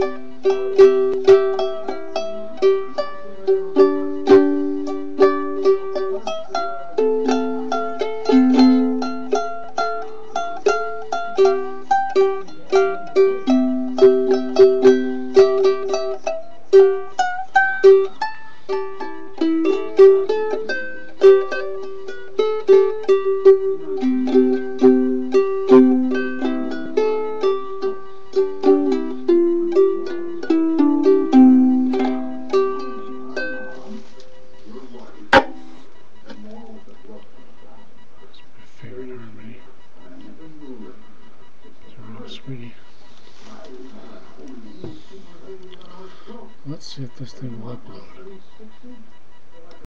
favorite Let's see if this thing will upload.